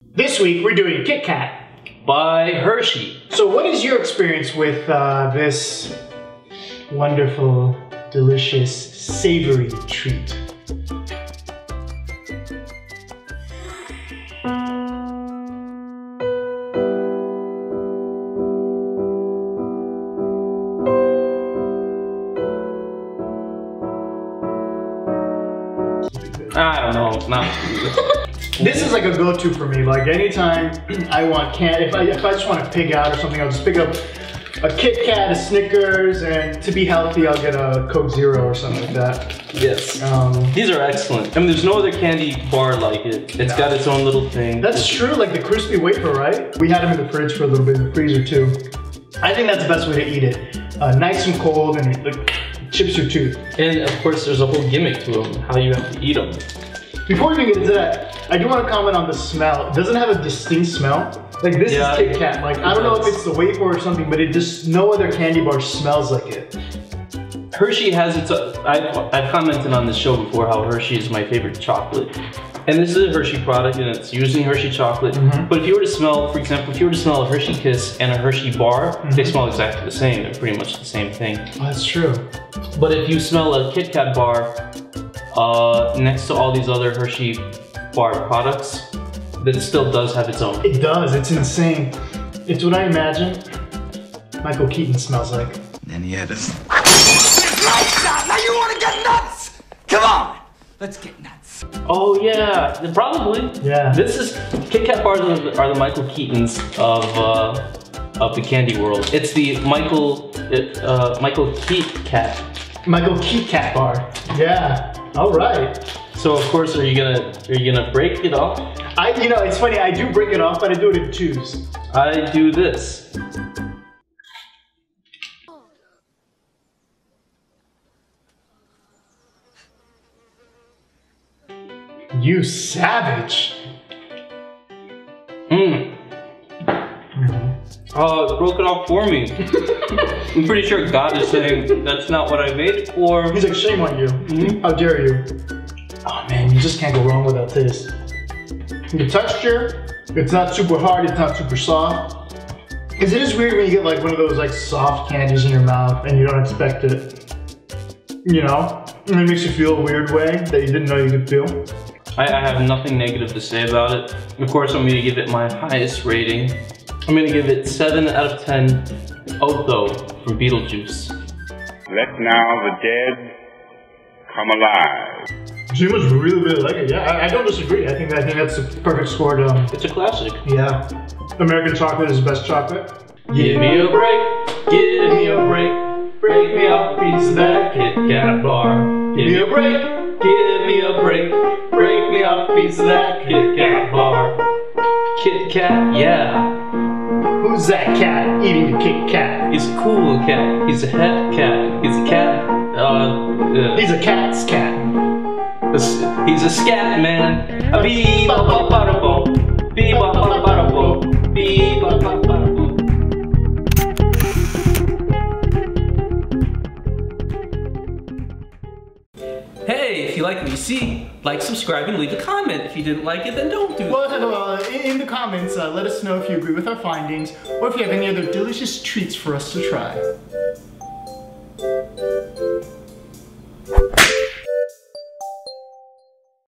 This week we're doing Kit Kat. by Hershey. So, what is your experience with uh, this wonderful, delicious, savory treat? I don't know, not This is like a go-to for me. Like anytime I want candy, if I if I just want to pig out or something, I'll just pick up a Kit Kat, a Snickers, and to be healthy, I'll get a Coke Zero or something like that. yes. Um, These are excellent. I mean, there's no other candy bar like it. It's got its own little thing. That's true, like the crispy wafer, right? We had them in the fridge for a little bit, in the freezer too. I think that's the best way to eat it. Uh, nice and cold and like, chips your tooth. And of course, there's a whole gimmick to them, how you have to eat them. Before we even get into that, I do want to comment on the smell. It doesn't have a distinct smell. Like this Yeah, is Kit Kat. Like I don't know if it's the wafer or something, but it just no other candy bar smells like it. Hershey has its. Uh, I've, I've commented on this show before how Hershey is my favorite chocolate. And this is a Hershey product and it's using Hershey chocolate. Mhm. But if you were to smell, for example, if you were to smell a Hershey Kiss and a Hershey bar, they smell exactly the same. They're pretty much the same thing. Oh, that's true. But if you smell a Kit Kat bar uh, next to all these other Hershey bar products, then it still does have its own. It does. It's insane. It's what I imagine Michael Keaton smells like. And he had us. Lights out! Now you want to get nuts? Come on! Let's get nuts. Oh yeah, probably. Yeah. This is Kit Kat bars are the, are the Michael Keatons of uh, of the candy world. It's the Michael uh, Michael Keat Cat. Michael Kit Kat bar. Yeah. All right. So of course, are you gonna are you gonna break it off? I, you know, it's funny. I do break it off, but I do it in twos. I do this. You savage. Mmm. Oh, it broke it off for me. I'm pretty sure God is saying that's not what I made for. He's like, shame on you. Mhm. How dare you? Oh man, you just can't go wrong without this. The texture, it's not super hard, it's not super soft. Cause it is weird when you get like one of those like soft candies in your mouth and you don't expect it. You know? And it makes you feel a weird way that you didn't know you could feel. I, I have nothing negative to say about it. Of course, I'm gonna give it my highest rating. I'm gonna give it 7 out of 10 Otho from Beetlejuice. Let now the dead come alive. She must really, really like it. Yeah, I, I don't disagree. I think I think that's the perfect score to um, It's a classic. yeah. American chocolate is the best chocolate. Give me a break, give me a break, break me off a piece of that Kit Kat bar. Give me a break, give me a break, break me off a piece of that Kit Kat bar. Kit Kat, yeah. Who's that cat eating the Kit Kat? He's a cool cat. He's a het cat. He's a cat. Uh, uh, He's a cat's cat. he's a scat man. A bee ba ba ba da bo. Bee ba ba ba da bo. Bee ba ba like what you see, like, subscribe, and leave a comment. If you didn't like it, then don't do it. Well, uh, in the comments, uh, let us know if you agree with our findings or if you have any other delicious treats for us to try.